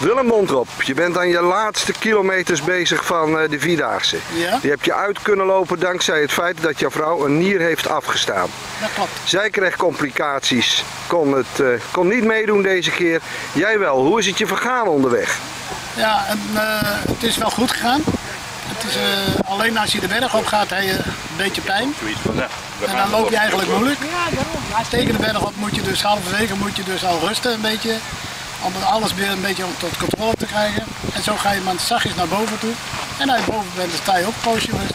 Willem Montrop, je bent aan je laatste kilometers bezig van eh, de Vierdaagse. Ja. Die heb je uit kunnen lopen dankzij het feit dat jouw vrouw een nier heeft afgestaan. Dat klopt. Zij kreeg complicaties, kon, het, eh, kon niet meedoen deze keer. Jij wel. Hoe is het je vergaan onderweg? Ja, en, eh, het is wel goed gegaan. Het is, eh, alleen als je de berg op gaat, heb je een beetje pijn. En dan loop je eigenlijk moeilijk. Tegen de berg op moet je dus halverwege moet je dus al rusten een beetje. Om alles weer een beetje tot controle te krijgen. En zo ga je maar zachtjes naar boven toe. En als je boven bent, dan sta je ook een poosje rust.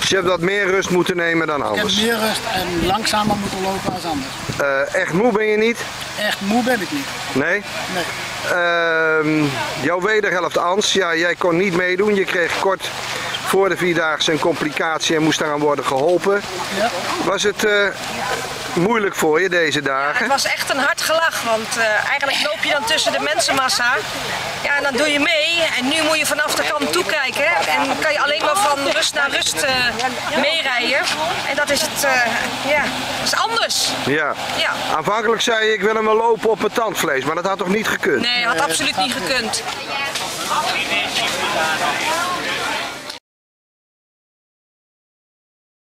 Dus je hebt wat meer rust moeten nemen dan Ik heb anders. meer rust en langzamer moeten lopen als anders. Eh, echt moe ben je niet? Echt moe ben ik niet. Nee? Nee. Ehm, jouw wederhelft Ans, ja, jij kon niet meedoen. Je kreeg kort voor de Vierdaagse een complicatie en moest daaraan worden geholpen. Ja. Was het eh, moeilijk voor je deze Het dagen? was echt een hard gelach, want eh, eigenlijk loop je dan tussen de mensenmassa. Ja, en dan doe je mee en nu moet je vanaf de kant toekijken. En kan je alleen maar van rust naar rust eh, meerijden. En dat is het, eh, ja, dat is anders. Ja. Ja. Aanvankelijk zei je ik wil hem wel lopen op mijn tandvlees, maar dat had toch niet gekund? Nee, had absoluut niet gekund.